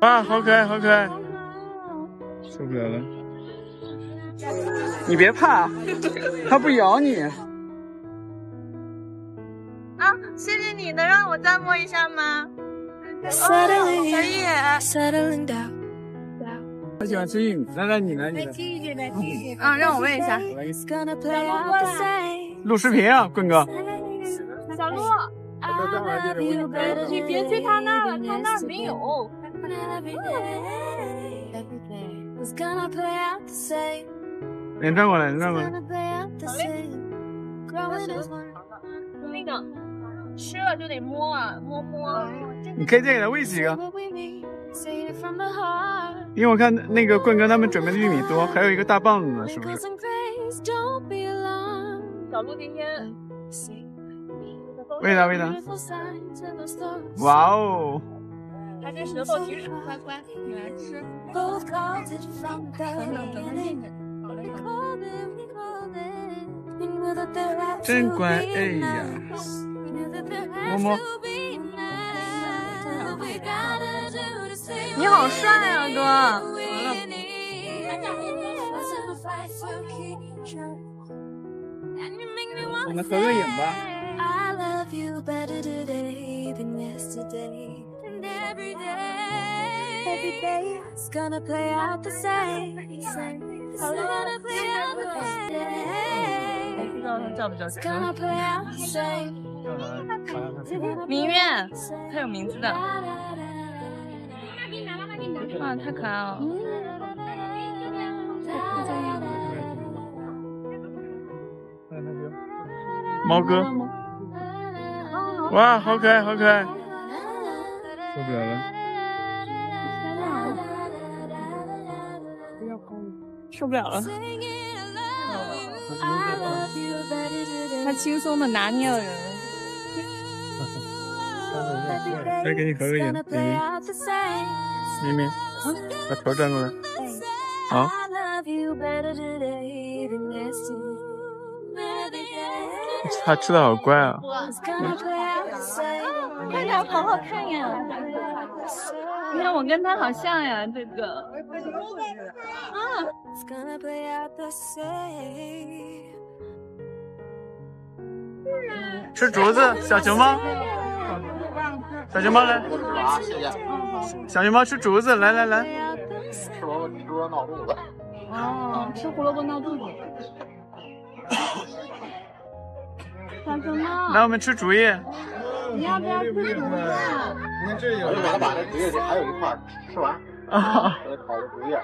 啊，好可爱，好可爱，受不了了！你别怕，它不咬你。啊，谢谢你，能让我再摸一下吗？哦，可以。他喜欢吃玉米，来来，你来，你来。啊，让我问一下。录视频啊，棍哥。小鹿，你别去他那了，他那没有。脸转过来，脸转过来。那个吃了就得摸啊，摸摸。你可以再给他喂几个，因为我看那个棍哥他们准备的玉米多，还有一个大棒子呢，是不是？小鹿今天喂它喂它。哇哦！它这舌头其实很乖乖，你来吃。等等等等真乖，哎呀，摸摸。你好帅啊，哥！我们合个影吧。不知道他叫不叫明月，他有名字的。哇，太可爱了！猫哥，哇，好可爱，好可爱，受不了了，受不了了。他轻松的拿捏了人。来，给你合个影，明明，明明，把头转过来，好。他吃的好乖啊！看着好好看呀！我跟他好像呀，这个。啊！吃竹子，小熊猫。小熊猫来。小熊猫吃竹子，来来来。吃萝卜，吃萝卜闹肚子。哦，吃胡萝卜闹肚子。小熊猫。来，我们吃竹叶。你要不要？吃竹子？你看这有，我就把它把这竹叶还有一块吃完。啊。烤的竹叶。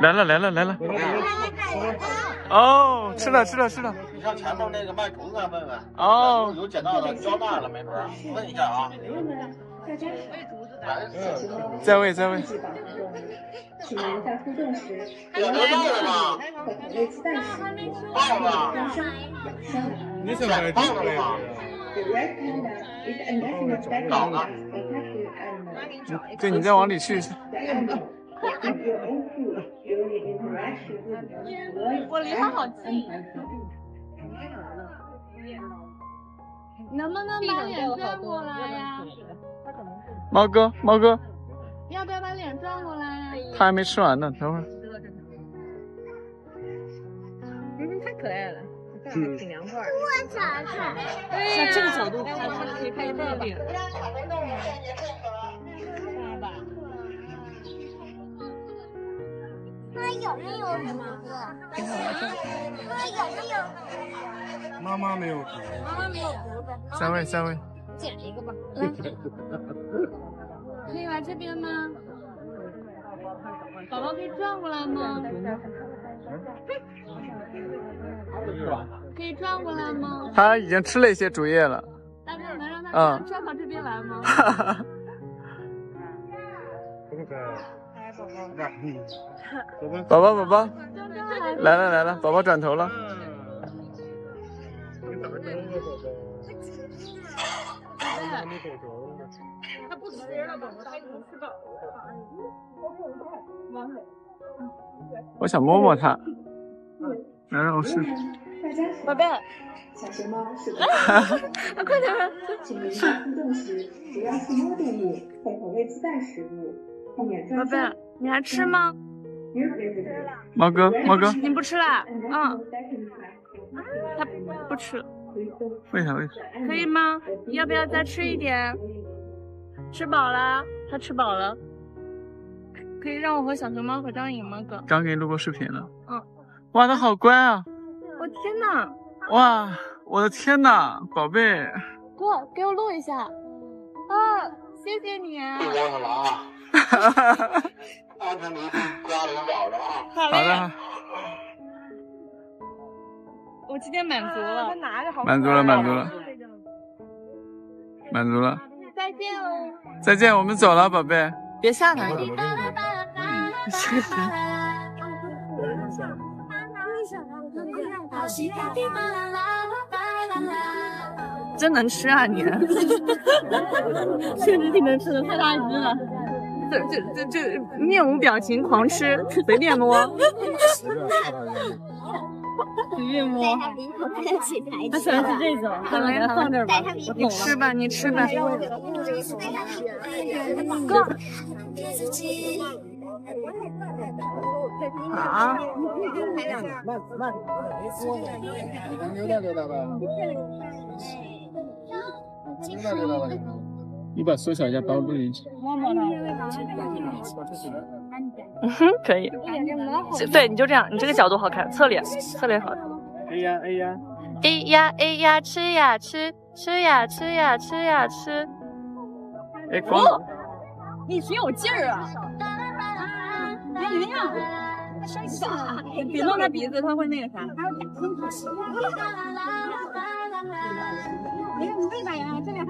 来了来了来了！哦，吃了吃了吃了。你上前面那个卖竹子问问。哦。有捡到的交纳了没准？问一下啊。在位在位。请您在互动时，有得到了吗？类似蛋时，到了。你怎么还听了吗？对，你再往里去。我离他好近。能不能把脸转过来呀？猫哥，猫哥。要不要把脸转过来呀？他还没吃完呢，等会儿。嗯，太可爱了，挺凉快。我想看。那这个角度拍，可以拍这个脸。它有没有？名字？它有？没有？妈妈没有。妈妈没有？胡子。三位，三位。捡一个吧。来可以来这边吗？宝宝可以转过来吗？可以转过来吗？他已经吃了一些竹叶了。大哥，能让他转到这边来吗？哈哈。宝宝，宝宝，来了来了，宝宝转头了。他不吃了，宝宝，他已经吃饱了。我想摸摸它，来让我试。大家好，宝贝，小熊猫是个快点儿！请您在互动要是猫动物，配合微鸡蛋食物，避免宝贝。，你还吃吗？猫哥，猫哥，你不吃啦？嗯，嗯，他不吃，为啥？为啥？可以吗？要不要再吃一点？吃饱了，他吃饱了。可以让我和小熊猫合张影吗，哥？刚给你录过视频了。嗯。哇，它好乖啊！我天呐！哇，我的天呐，宝贝！哥，给我录一下。啊，谢谢你。我上了啊！安全离家里保着啊！好好的，我今天满足了。满足了，满足了，满足了。再见哦。再见，我们走了，宝贝。别吓他。谢谢。真能吃啊你！确实挺能吃的，太大只了。这这这这面无表情狂吃，随便摸，随便摸。他喜欢吃这种，好嘞，放这儿吧。你吃吧，你吃吧。哥，好。你能溜达溜达吧？溜达溜达吧。你把缩小一下，把我录进去。摸摸它。嗯哼，可以。对，你就这样，你这个角度好看，侧脸，侧脸好看。哎呀，哎呀，哎呀哎呀，吃呀吃，吃呀吃呀吃呀吃。哎，光你挺有劲儿啊！哎，圆圆，别弄他鼻子，他会那个啥。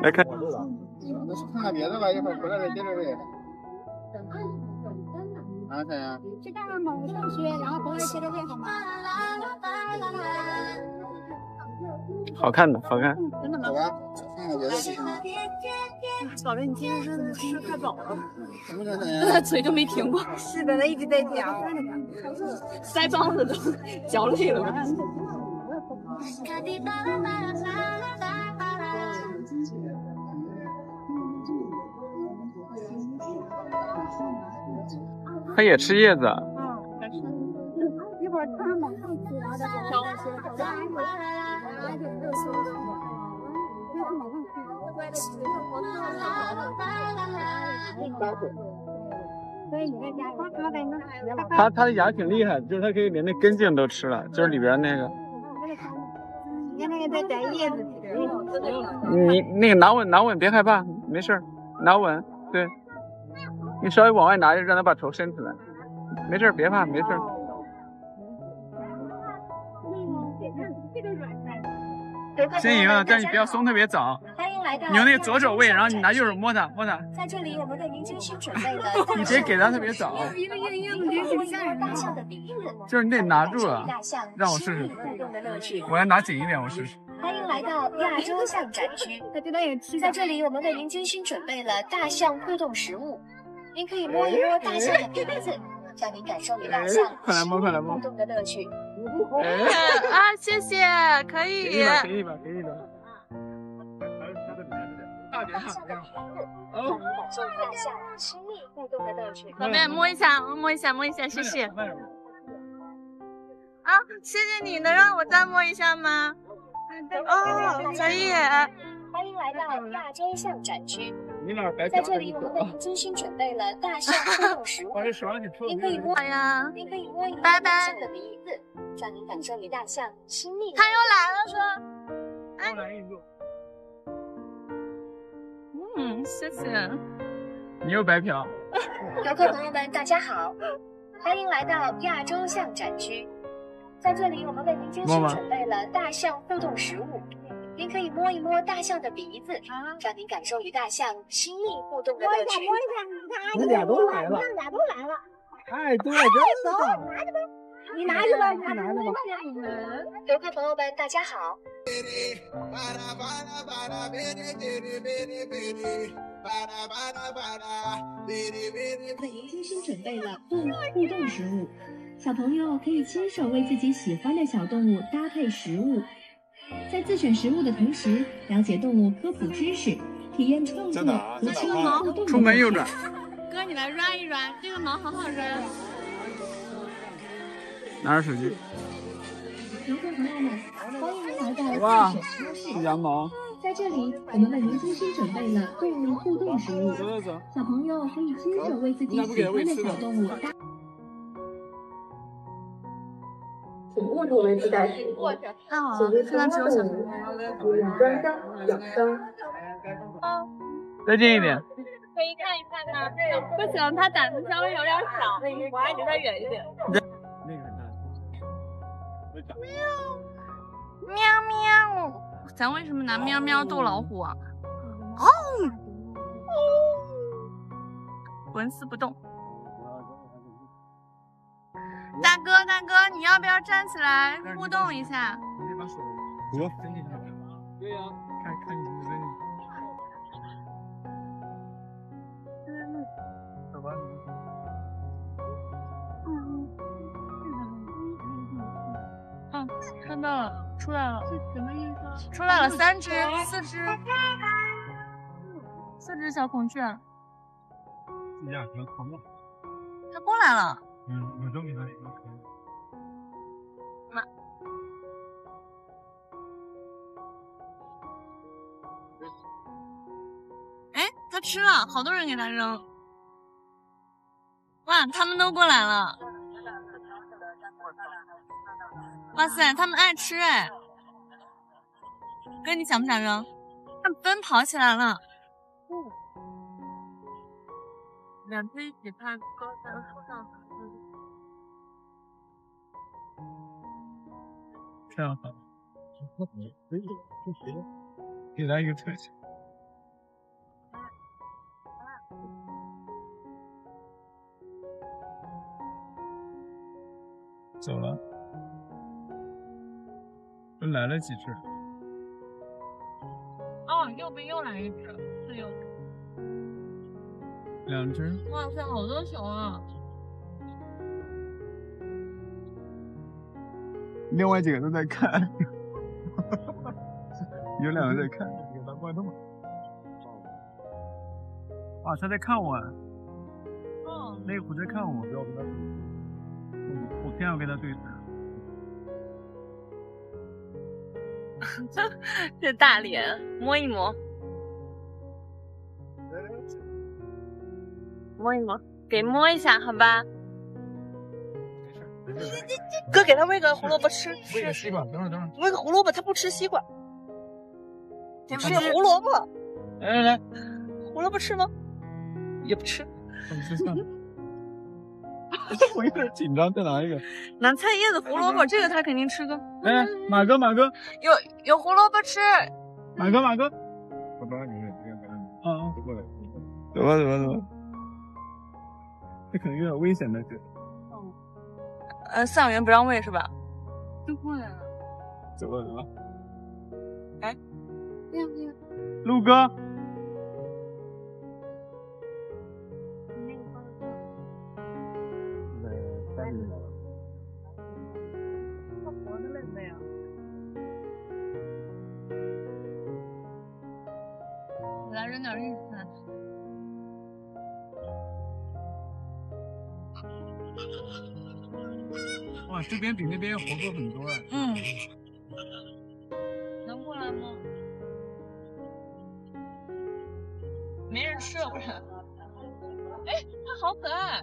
来看，那去看看别的吧，一会儿回来再接着喂。啊，谁呀？去看看某上学，然后回来接着喂好吗？好看的，好看。走吧，看看别的地方。宝贝，你今天真的吃太饱了，什么叫谁呀？嘴都没停过。是的，他一直在嚼，腮帮子都 嚼累了。它也吃叶子。一会儿他猛上吃，然后再挑一些，然后回来，的，让他猛上吃，乖的吃。所以你在家，老板呢？它它的牙挺厉害，就是它可以连那根茎都吃了，就是里边那个。你看那个在摘叶子吃。你那个拿稳拿稳，别害怕，没事儿，拿稳。对，你稍微往外拿，让他把头伸出来。没事儿，别怕，没事儿。先赢了，但是你不要松特别早。欢迎来到你用那个左手喂，然后你拿右手摸它，摸它。在这里，我们为您精心准备的 你别给它特别早，一个硬硬的，挺吓人的。大象的鼻子，就是你得拿住了。让我试试互动的乐趣。我要拿紧一点，我试试。欢迎来到亚洲象展区，在这里，我们为您精心准备了大象互动食物，您可以摸一摸大象的鼻子，让您感受与大象快来摸快来摸互动的乐趣。哎，啊，谢谢，可以。给你吧，给你吧，给你吧。大象的鼻子，哦让您感受与大象亲密互动的乐趣。宝贝，摸一下，摸一下，摸一下，谢谢。啊，谢谢你，能让我再摸一下吗？哦，可以。欢迎来到亚洲象展区，你俩白在这里，我们为您精心准备了大象互动食物您可以摸哎呀，您可以摸一摸拜拜大象的鼻子，让您感受与大象亲密。他又来了，说。过来一个。嗯，谢谢。你又白嫖。游客朋友们，大家好，欢迎来到亚洲象展区。在这里，我们为您精心准备了大象互动食物，您可以摸一摸大象的鼻子，让您感受与大象亲密互动的乐趣。你俩都来了，俩都来了，太多了，真的。你拿着吧，拿着吧。游客朋友们，大家好，为您精心准备了动物互动食物，小朋友可以亲手为自己喜欢的小动物搭配食物，在自选食物的同时，了解动物科普知识，体验创作和亲密互动的出门右转。哥，你来 run 一 run，这个毛好好 run。拿着手机。游客朋友们，欢迎您来到哇快手超市。是羊毛。在这里，我们为您精心准备了动物互动食物，走走走。小朋友可以亲手为自己喜欢的小动物搭。请物主为自带食物，那好请为看到只有小动物用专箱养伤。再近一点。可以看一看他。不行，他胆子稍微有点小，我还离他远一点。喵喵，咱为什么拿喵喵逗老虎啊？哦，纹丝不动。大哥，大哥，你要不要站起来互动一下？你得把手多伸进去。对呀、看看你伸进去。走吧。嗯，看到了，出来了。是什么意思？出来了，三只、四只，四只小孔雀，自驾车狂了。它过来了。嗯，我证明了一个可以。哎，他吃了，好多人给他扔。哇，他们都过来了。哇塞，他们爱吃哎。哥，你想不想扔？他们奔跑起来了。两只一起攀高在树上。这样好。给他一个特写。走了。又来了几只？哦，右边又来一只，是右。两只。哇塞，好多熊啊！另外几个都在看，有两个在看。啊，他在看我，嗯，那个虎在看我，不要跟他对我偏要跟他对视。这大脸，摸一摸，摸一摸，给摸一下，好吧？哥给他喂个胡萝卜吃喂个吃，西瓜，等会儿等会儿。喂个胡萝卜，他不吃西瓜，吃胡萝卜，来来来，胡萝卜吃吗？也不吃。我有点紧张，再拿一个。拿菜叶子胡萝卜，这个他肯定吃的。哎，马哥，马哥，有有胡萝卜吃，马哥，马哥。我帮你们这个啊啊，过来。走吧，走吧，走吧。这可能有点危险的，这呃，饲养员不让喂是吧？都过来了。走吧，走吧。哎，陆哥，边比那边活泼很多哎。嗯。能过来吗？没人吃了不是？哎，它好可爱。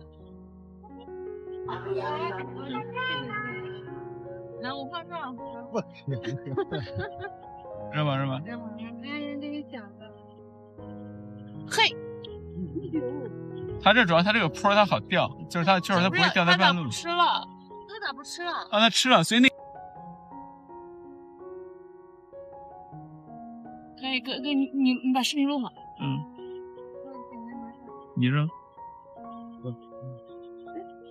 来，我放这儿。我天！扔吧，扔吧。让我让人这个讲的。嘿，它这主要它这个坡它好掉，就是它就是它不会掉在半路。吃了？吃了？啊，它吃了，所以那可以，哥哥，你你你把视频录好。嗯，你扔。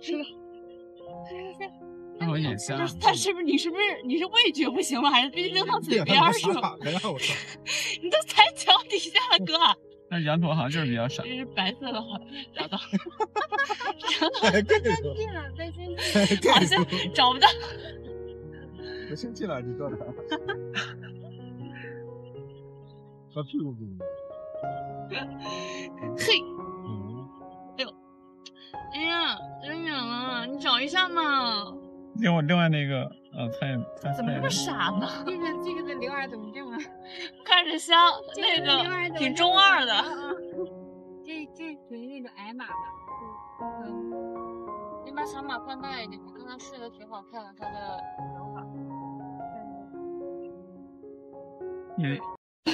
吃了。嗯，头眼瞎。他是不是你是不是你是味觉不行吗？还是必须扔到嘴边是吗？你都踩脚底下了，哥。那羊驼好像就是比较少。这是白色的，好找到。再见了，再 见。好像找不到。我生气了，你做的。喝屁股。嘿。哎呦。哎呀，真远了，你找一下嘛。另外另外那个，呃，菜菜怎么这么 傻呢？这个这个的刘二怎么这么？看着像那个挺中二的。这这属于那种矮码吧。嗯。你把小码放大一点，我看他睡得挺好看的，他的头发。嗯。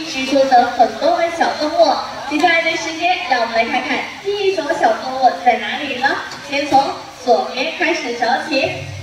居住着很多的小动物。接下来的时间，让我们来看看第一种小动物在哪里呢？先从左边开始找起。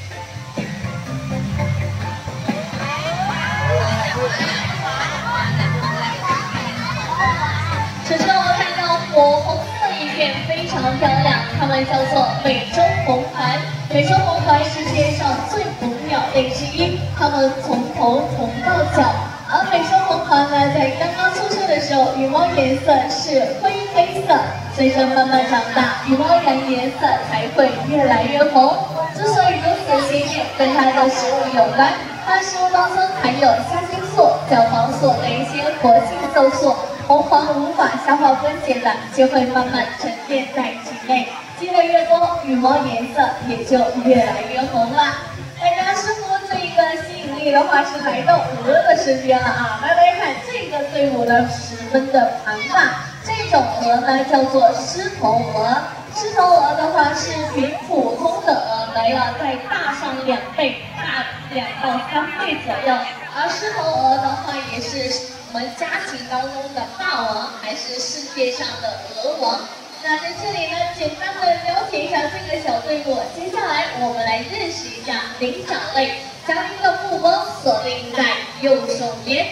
火红色一片，非常漂亮，它们叫做美洲红鹮。美洲红鹮是世界上最红鸟类之一，它们从头红到脚。而美洲红鹮呢，在刚刚出生的时候，羽毛颜色是灰黑色，随着慢慢长大，羽毛的颜色才会越来越红。之所以如此鲜艳，跟它的食物有关，它食物当中含有虾青素、角黄素等一些活性色素。红黄无法消化分解了，就会慢慢沉淀在体内，积累越多，羽毛颜色也就越来越红了。大家师傅这一个吸引力的话是来到鹅的身边了啊！来来看这个队伍呢，十分的庞大。这种鹅呢叫做狮头鹅，狮头鹅的话是比普通的鹅呢要再大上两倍，大两到三倍左右。而狮头鹅的话也是。我们家庭当中的霸王还是世界上的鹅王？那在这里呢，简单的了解一下这个小队伍。接下来我们来认识一下灵长类，将您的目光锁定在右手边。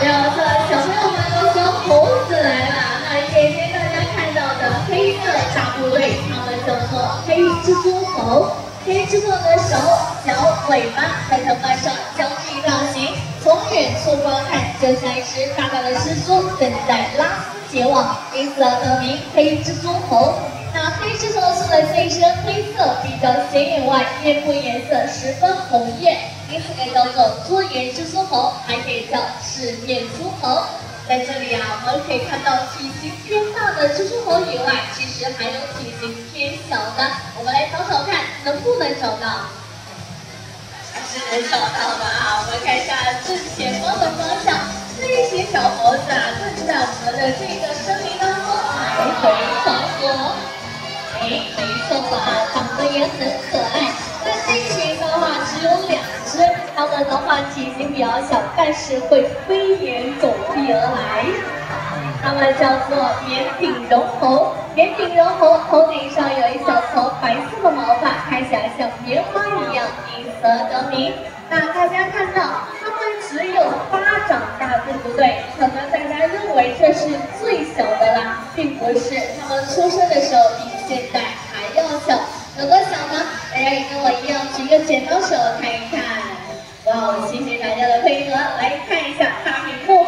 两个小朋友们都说猴子来了，那眼前大家看到的黑色大部队，他们叫做黑蜘蛛猴。黑蜘蛛的手、脚、尾巴在头发上交替造型，从远处观看就像一只大大的蜘蛛正在拉丝结网，因此得名黑蜘蛛猴。那黑蜘蛛除了这一身黑色比较显眼外，面部颜色十分红艳，因此可以叫做多眼蜘蛛猴，还可以叫赤面蛛猴。在这里啊，我们可以看到体型偏大的蜘蛛猴以外，其实还有体型偏小的。我们来找找看，能不能找到？还是能找到的啊！我们看一下正前方的方向，这些小猴子啊，正在我们的这个森林当中来回穿梭。哎，没错吧？长得也很可爱。它们的话体型比较小，但是会飞檐走壁而来。它们叫做扁顶绒猴。扁顶绒猴头顶上有一小撮白色的毛发，看起来像棉花一样，因此得名。那大家看到，它们只有巴掌大，对不对？可能大家认为这是最小的啦，并不是。它们出生的时候比现在还要小，有多小呢？大家也跟我一样，举个剪刀手看一看。哇，谢谢大家的配合，来看一下大屏幕。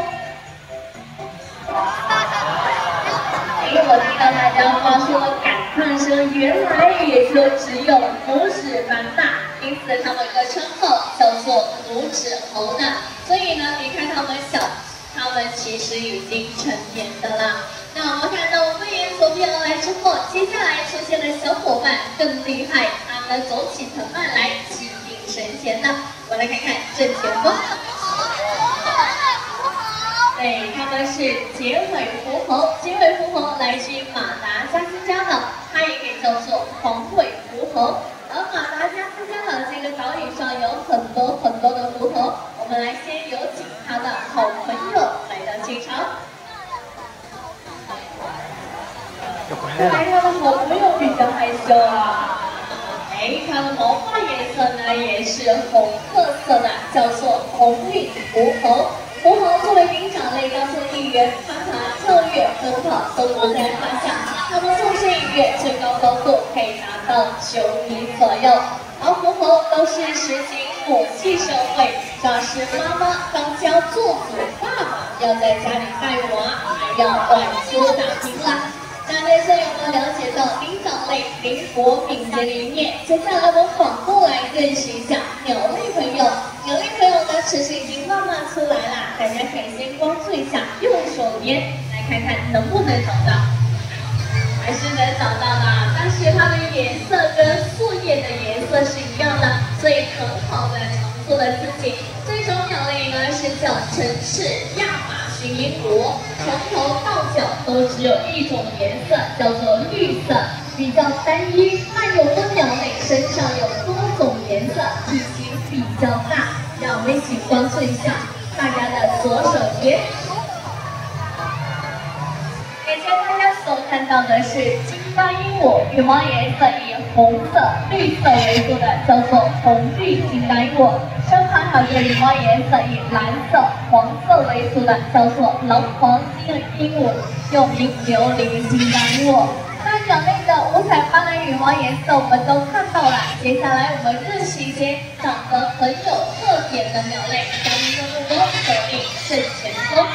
哎，我听到大家发出了感叹声，原来也就只有拇指般大，因此他们有个称号叫做拇指猴呢。所以呢，你看他们小，他们其实已经成年的啦。那我们看到飞檐走壁而来之后，接下来出现的小伙伴更厉害，他们走起藤蔓来气定神闲的。我们来看看正前方，对，他们是结尾狐猴。结尾狐猴来自于马达加斯加岛，它也可以叫做黄尾狐猴。而马达加斯加岛这个岛屿上有很多很多的狐猴。我们来先有请他的好朋友来到现场。看来他的好朋友比较害羞啊。哎，它的毛发颜色呢也是红褐色的，叫做红绿狐猴。狐猴作为灵长类当中一员，攀爬、跳跃、奔跑都不在话下。它们纵身一跃，最高高度可以达到九米左右。而狐猴都是实行母系社会，像是妈妈当家做主，爸爸要在家里带娃，还要外出打拼了。那在有没有了解到灵长类灵活敏捷的一面，接下来我们反过来认识一下鸟类朋友。鸟类朋友呢，其实已经慢慢出来了，大家可以先关注一下右手边，来看看能不能找到。还是能找到的，但是它的颜色跟树叶的颜色是一样的，所以很好的藏住了自己。中鸟类呢是叫城市亚马逊鹦鹉，从头到脚都只有一种颜色，叫做绿色，比较单一。那有的鸟类身上有多种颜色，体型比较大，让我们一起关注一下大家的左手边。眼前大家所看到的是大鹦鹉，羽毛颜色以红色、绿色为主的叫做红绿金刚鹦鹉，身旁还有个羽毛颜色以蓝色、黄色为主的叫做蓝黄金鹦鹉，又名琉璃金刚鹦鹉。那鸟类的五彩斑斓羽毛颜色我们都看到了，接下来我们认识一些长得很有特点的鸟类，将您的目光锁定正前方。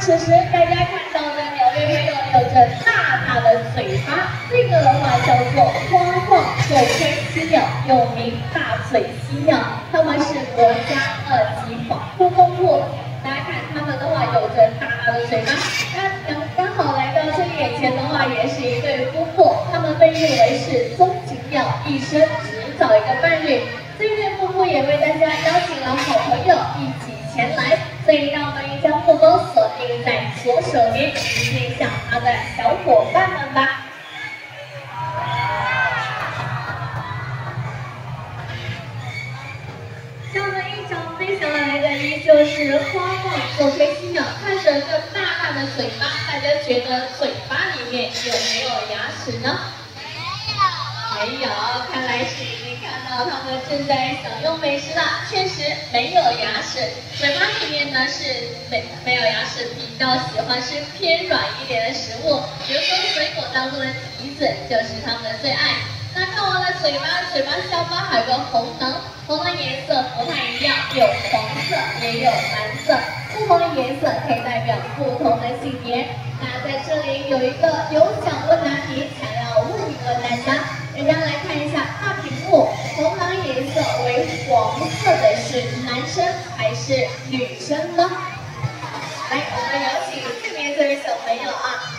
此时大家看到的鸟类朋友有着大大的嘴巴，这个的话叫做花晃左盔犀鸟，又名大嘴犀鸟，它们是国家二级保护动物。大家看它们的话有着大大的嘴巴，那刚刚好来到这里眼前的话也是一对夫妇，他们被誉为是踪情鸟，一生只找一个伴侣。这对夫妇也为大家邀请了好朋友一起前来，所以让我们将目光锁定在左手边，迎接一下他的小伙伴们吧。向我们一场飞翔而来的依旧是花望左盔犀鸟，看着这大大的嘴巴，大家觉得嘴巴里面有没有牙齿呢？没有，没有看来是看到他们正在享用美食了。确实没有牙齿，嘴巴里面呢是没没有牙齿，比较喜欢吃偏软一点的食物，比如说水果当中的提子就是他们的最爱。那看完了嘴巴，嘴巴下方还有个红囊，红囊颜色不太一样，有黄色也有蓝色，不同的颜色可以代表不同的性别。那在这里有一个有奖问答题，想要问一问大家。大家来看一下大红蓝颜色为黄色的是男生还是女生呢？来，我们有请这边这位小朋友啊，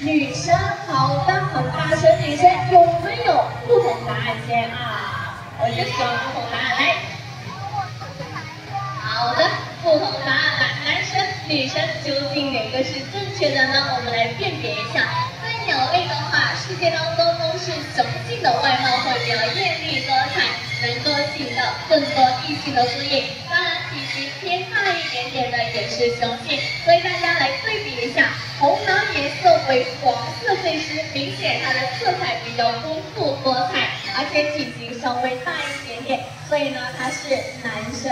女生，好的，很大声，女生有没有不同答案先啊？我就喜欢不同答案，来，好的，不同答案来，男生、女生究竟哪个是正确的呢？我们来辨别一下。鸟类的话，世界当中都是雄性的外貌会比较艳丽多彩，能够吸引到更多异性的注意。当然，体型偏大一点点的也是雄性，所以大家来对比一下，红囊颜色为黄色这只，明显它的色彩比较丰富多彩，而且体型稍微大一点点，所以呢它是男生。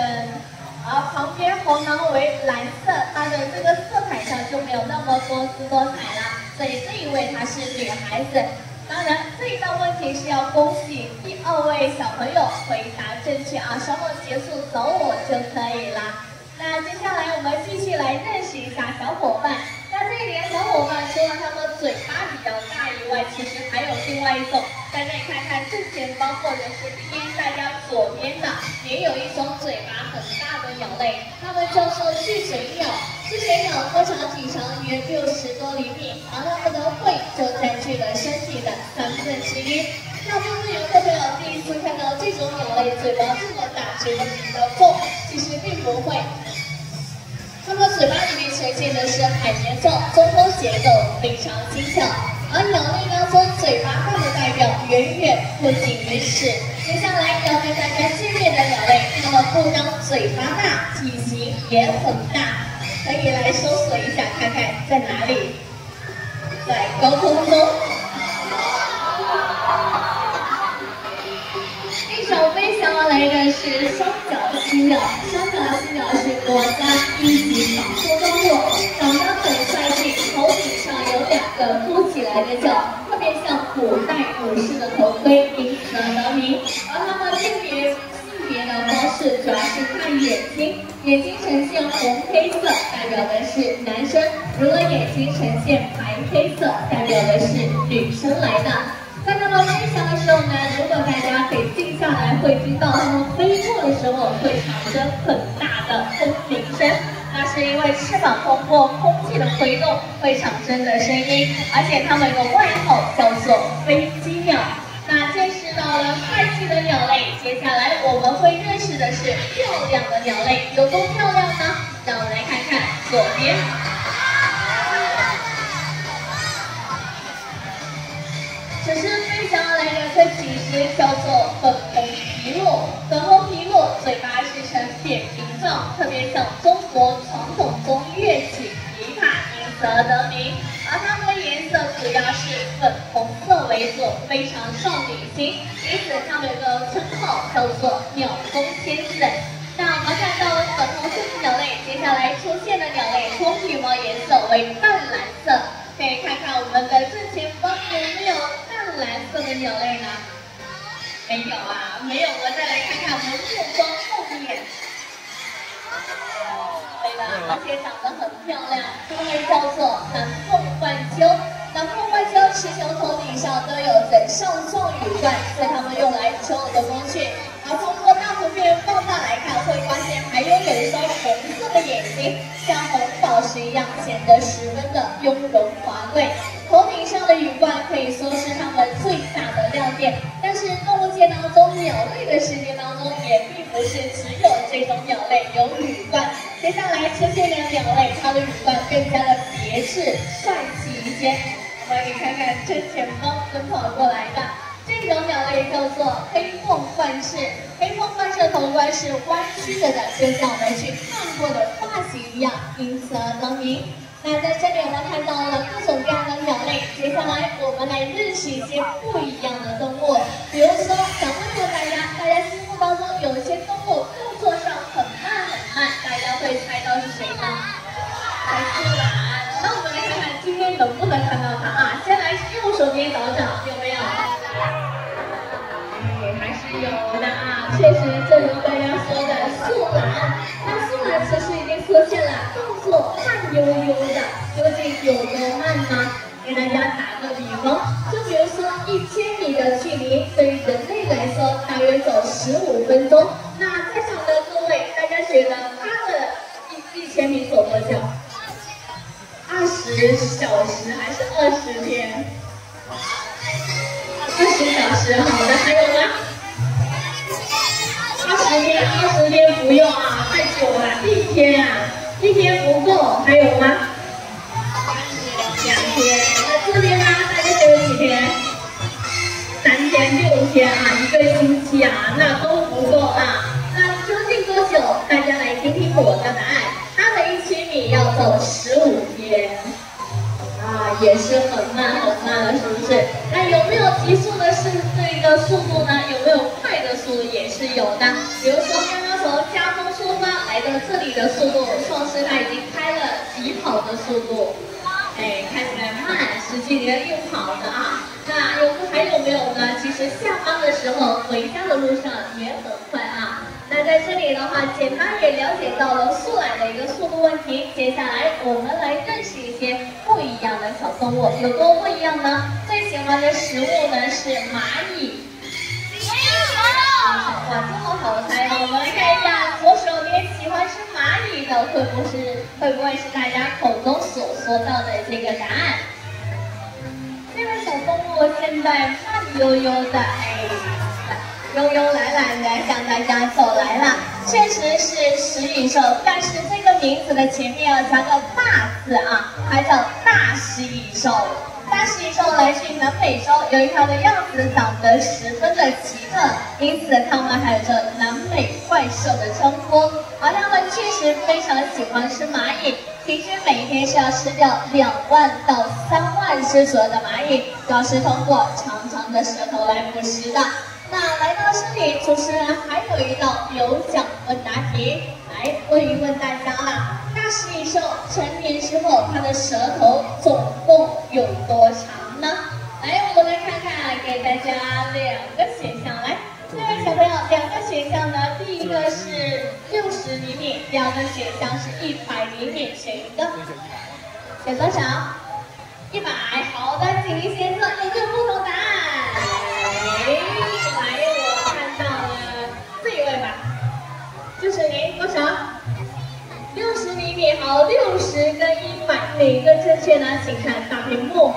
而旁边红囊为蓝色，它的这个色彩上就没有那么多姿多彩了。所以这一位她是女孩子。当然，这一道问题是要恭喜第二位小朋友回答正确啊！稍后结束走我就可以了。那接下来我们继续来认识一下小伙伴。那这里的小伙伴除了他们嘴巴比较大以外，其实还有另外一种。大家看看正前方或者是偏大家左边的，也有一种嘴巴很大的鸟类，它们叫做巨嘴鸟。巨嘴鸟通常体长约六十多厘米，而它们的喙就占据了身体的三分之一。那部分游客朋友第一次看到这种鸟类嘴巴这么大，觉得比较重，其实并不会。它们嘴巴里面呈现的是海绵状，中空结构非常精巧。而鸟类当中嘴巴大的代表，远远不仅于此。接下来要跟大家见面的鸟类，它们不光嘴巴大，体型也很大。可以来搜索一下，看看在哪里，在高空中。首飞翔来的是双脚犀鸟，双脚犀鸟是国家一级保护动物，长得很帅气，头顶上有两个凸起来的角，特别像古代武士的头盔，因此得名。而它们辨别性别的方式主要是看眼睛，眼睛呈现红黑色，代表的是男生；如果眼睛呈现白黑色，代表的是女生来的。在它们飞翔的时候呢，如果大家可以静下来，会听到它们飞过的时候会产生很大的轰鸣声，那是因为翅膀通过空气的推动会产生的声音，而且它们有个外号叫做飞机鸟。那见识到了帅气的鸟类，接下来我们会认识的是漂亮的鸟类，有多漂亮呢？让我们来看看左边。此时飞翔而来的这几只叫做粉红琵鹭，粉红琵鹭嘴巴是呈扁平状，特别像中国传统中乐器琵琶，因此而得名。而它们的颜色主要是粉红色为主，非常少女心，因此它们有个称号叫做“鸟中仙子”。那我们看到粉红色的鸟类，接下来出现的鸟类从羽毛颜色为淡蓝色，可以看看我们的正前方有没有淡蓝色的鸟类呢？没有啊，没有。我们再来看看我们目光后面。对的，而且长得很漂亮，它们叫做南凤冠鸠。南凤冠鸠雌雄头顶上都有着上状羽冠，是它们用来求偶的工具。而通过大图片放大来看，会发现还拥有一双红色的眼睛，像红宝石一样，显得十分的雍容华贵。头顶上的羽冠可以说是它们最大的亮点。但是动物界当中，鸟类的世界当中，也并不是只有这种鸟类有羽冠。接下来出现的鸟类，它的羽冠更加的别致、帅气一些。我们可以看看正前方奔跑过来的。这种鸟类叫做黑凤冠饰，黑凤冠饰的头冠是弯曲着的，就像我们去看过的发型一样，因此而得名。那在这里我们看到了各种各样的鸟类，接下来我们来认识一些不一样的动物。比如说，想问问大家，大家心目当中有一些动物动作上很慢很慢，大家会猜到是谁吗？猜出来。那我们来看看今天能不能看到它啊？先来右手边找找，有没有？哎，还是有的啊，确实正如大家说的，树懒。出现了，动作慢悠悠的，究竟有多慢呢？给大家打个比方，就比如说一千米的距离，对于人类来说大约走十五分钟。那在场的各位，大家觉得他的一一千米走多久？二十小时还是二十天？二十小时，好的，还有吗？二十天，二十天不用啊，太久了，一天啊，一天不够，还有吗？两天，那这边呢？大家还有几天？三天、六天啊，一个星期啊，那都不够啊。那究竟多久？大家来听听我的答案。他的一千米要走十五天。啊，也是很慢很慢了，是不是？那有没有提速的是这个速度？比如说刚刚从家中出发来到这里的速度，算是它已经开了疾跑的速度。哎，看起来慢，实际连用跑的啊。那有还有没有呢？其实下班的时候回家的路上也很快啊。那在这里的话，简单也了解到了树懒的一个速度问题。接下来我们来认识一些不一样的小动物，有多不一样呢？最喜欢的食物呢是蚂蚁。哇，这么好猜啊！我们来看一下左手边喜欢吃蚂蚁的，会不会是会不会是大家口中所说到的这个答案？这位小动物现在慢悠悠的，哎。悠悠懒懒的向大家走来了，确实是食蚁兽，但是这个名字的前面要加个大字啊，它叫大食蚁兽。大食蚁兽来自于南美洲，由于它的样子长得十分的奇特，因此它们还有着南美怪兽的称呼。而它们确实非常喜欢吃蚂蚁，平均每一天是要吃掉两万到三万只左右的蚂蚁，主要是通过长长的舌头来捕食的。那来到这里，主持人还有一道有奖问答题，来问一问大家啦。大食蚁兽成年之后，它的舌头总共有多长呢？来，我们来看看，给大家两个选项。来，这位小朋友，两个选项呢，第一个是六十厘米，第二个选项是一百厘米，选一个。选多少？一百。好的，请您先做一个不同答案。好，六十跟一百哪个正确呢？请看大屏幕。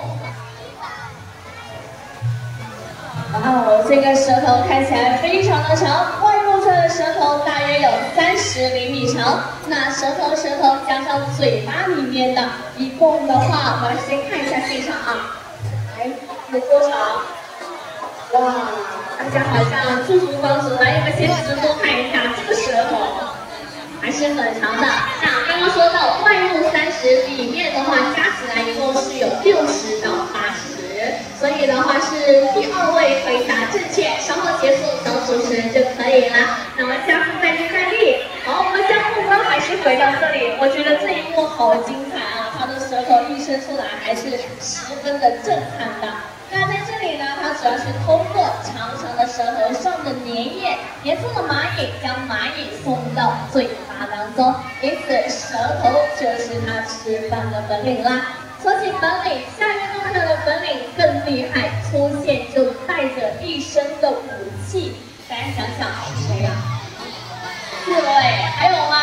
哦，这个舌头看起来非常的长，外露出的舌头大约有三十厘米长。那舌头、舌头加上嘴巴里面的，一共的话，我们先看一下现场啊，来有多长？哇，大家好像驻足光速，来，我们先直播看一下这个舌头，还是很长的。那刚刚说到外露三十，里面的话加起来一共是有六十到八十。所以的话是第二位回答正确，稍后结束找主持人就可以了。那么下次再接再厉。好，我们将目光还是回到这里，我觉得这一幕好精彩舌头一伸出来还是十分的震撼的。那在这里呢，它主要是通过长长的舌头上的粘液粘住了蚂蚁，将蚂蚁送到嘴巴当中，因此舌头就是它吃饭的本领啦。说起本领，下一个路上的本领更厉害，出现就带着一身的武器。大家想想是谁呀？四位，还有吗？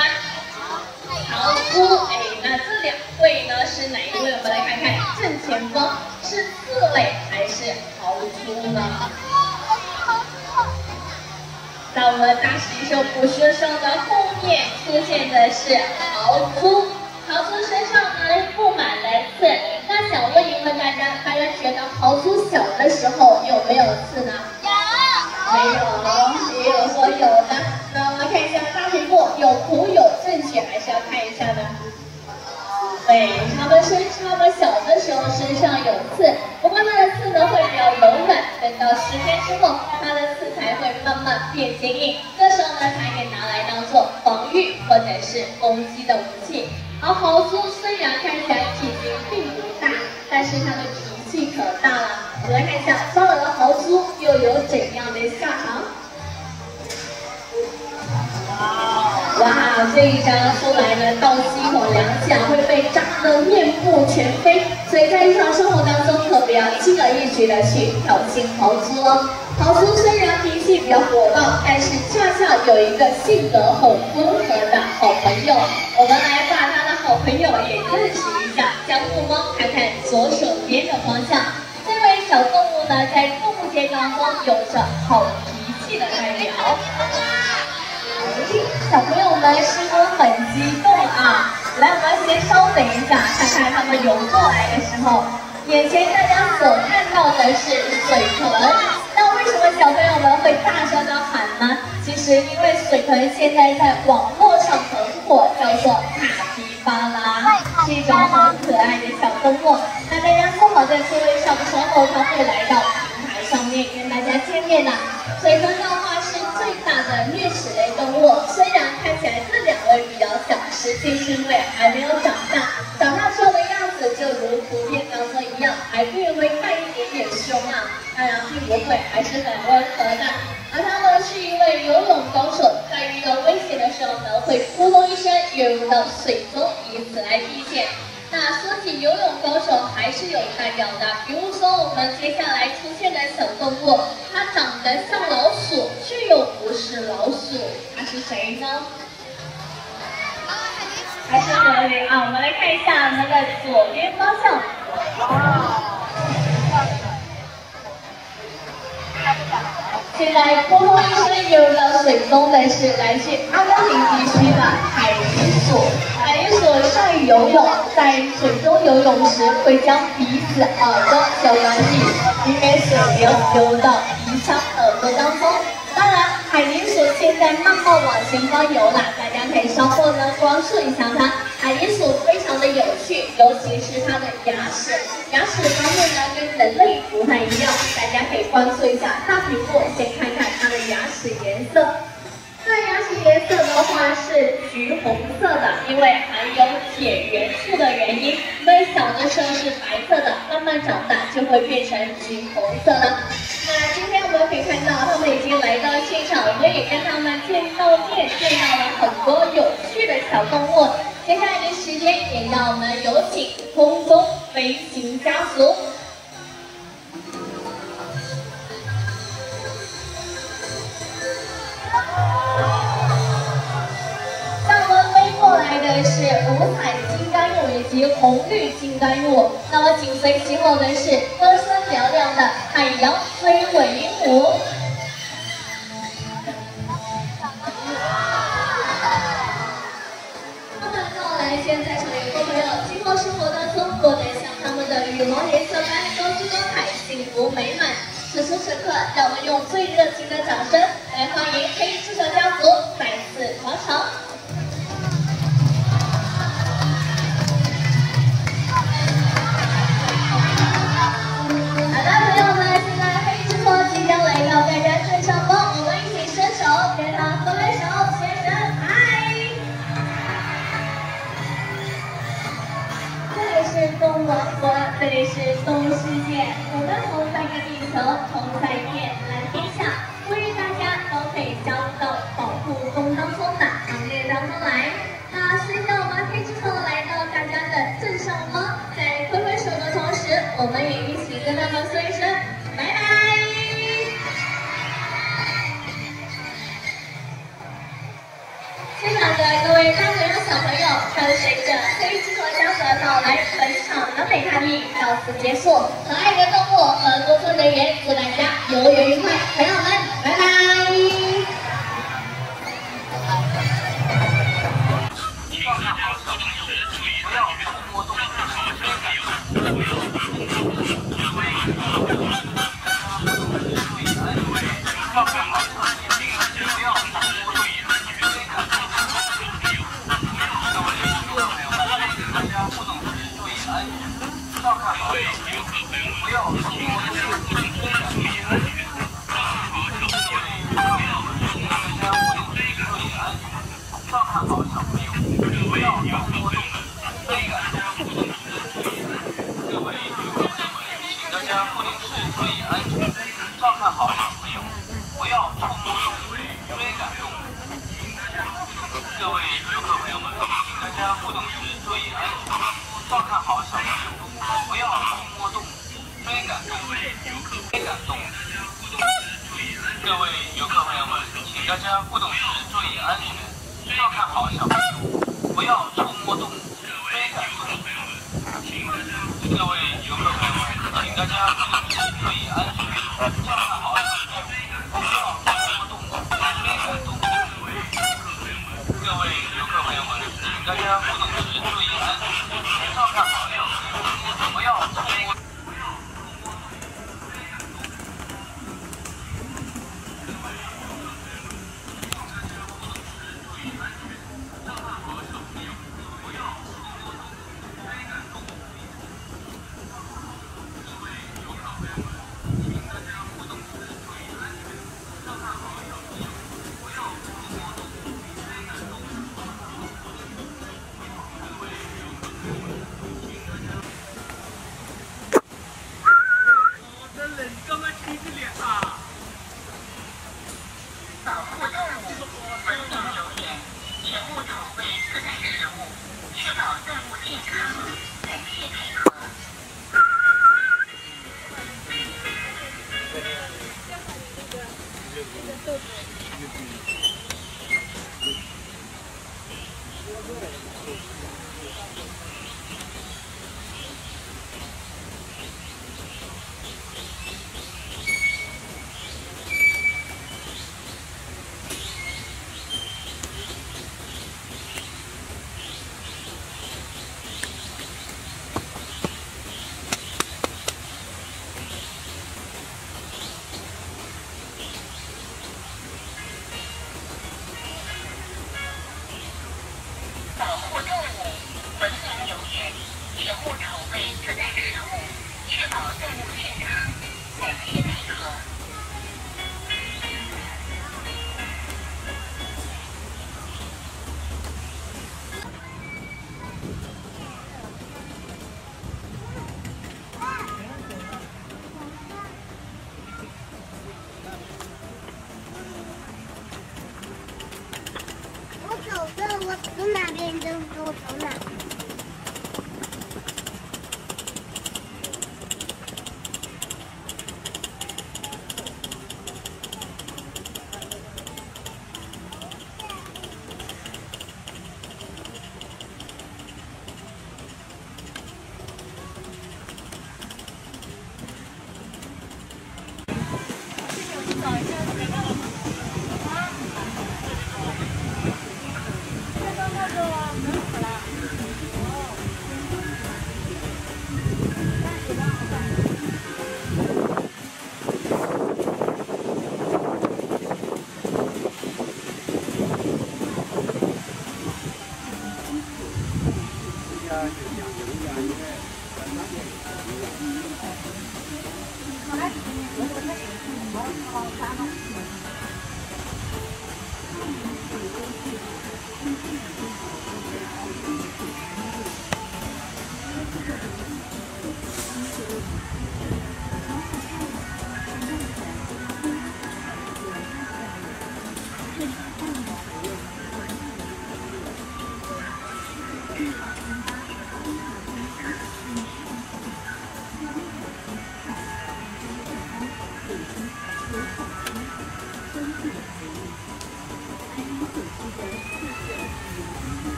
豪猪，哎，那这两位呢是哪一位？我们来看看正前方是刺猬还是桃猪呢？在我们大食蚁兽捕蛇兽的后面出现的是桃猪。桃猪身上呢布满了刺，那想问一问大家，大家觉得桃猪小的时候有没有刺呢？有。没有，也有说有对，它们身它们小的时候身上有刺，不过它的刺呢会比较柔软，等到十天之后，它的刺才会慢慢变坚硬，这时候呢才可以拿来当做防御或者是攻击的武器。而豪猪虽然看起来体型并不大，但是它的脾气可大了。我们来看一下，抓了豪猪又有怎样的下场？哇，哇这一张出来呢，倒吸一口凉气啊，会被扎得面目全非。所以在日常生活当中，可不要轻而易举的去挑衅豪猪哦。豪猪虽然脾气比较火爆，但是恰恰有一个性格很温和的好朋友。我们来把他的好朋友也认识一下，将目光看看左手边的方向。这位小动物呢，在动物界当中有着好脾气的代表。小朋友们是不是很激动啊？来，我们先稍等一下，看看他们游过来的时候，眼前大家所看到的是水豚。那为什么小朋友们会大声的喊呢？其实因为水豚现在在网络上很火，叫做卡皮巴拉，是一种很可爱的小动物。那大家坐好在座位上的时候，它会来到上面跟大家见面的。水豚的话是最大的啮齿类动物，虽然看起来这两位比较小，实际是因为还没有长大，长大之后的样子就如图片当中一样，还略微带一点点凶啊，当然并不会，还是很温和的。而它呢是一位游泳高手，在遇到危险的时候呢，会扑通一声跃入到水中，以此来避险。那说起游泳高手，还是有代表的。比如说，我们接下来出现的小动物，它长得像老鼠，却又不是老鼠，它是谁呢？还是河狸啊！我们来看一下我们的左边方向。现在扑通一声游到水中的是来自阿根廷地区的海鱼所。海鱼所善于游泳，在水中游泳时会将鼻子、耳朵交干净，以免水流流到鼻腔、耳朵当中。当然海铃薯现在慢慢往前方游了大家可以稍后呢关注一下它海铃薯非常的有趣尤其是它的牙齿牙齿方面呢跟人类不太一样大家可以关注一下大屏幕先看看它的牙齿颜色。它的牙齿颜色的话是橘红色的因为含有铁元素的原因所以小的时候是白色的慢慢长大就会变成橘红色了。那今天我们可以看到，他们已经来到现场，我们也跟他们见到面，见到了很多有趣的小动物。接下来的时间，也让我们有请空中飞行家族。我们飞过来的是五彩金刚鹦鹉以及红绿金刚鹦鹉，那么紧随其后的是歌声嘹亮的海洋飞尾鹦鹉。他们到来，现在场的各位朋友，今后生活当中过得像他们的羽毛颜色般多姿多彩、幸福美满。此时此刻，让我们用最热情的掌声来欢迎黑之手家族再次登场。小朋友，伴随着黑金和家族的到来，本场的美探秘到此结束。可爱的动物和工作人员，祝大家游园愉快，家不仅是注意安全，照看好小朋友，不要触摸动物、追赶动物。各位游客朋友们，请大家互动时注意安全，照看好小朋友，不要触摸动物、追赶动物。追赶动物。各位游客朋友们，请大家互动时注意安全，照看好小朋友，不要触摸动物、追赶动物。各位游客朋友们，请大家请注意安全，照看好小朋友，不要触摸动物、追赶动物。各位游客朋友们，请大家互动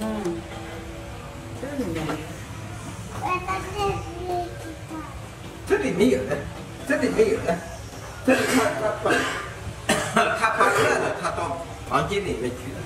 嗯，这里面我到这里。没有的，这里没有的，这里他他他他他看了，他到房间里面去了。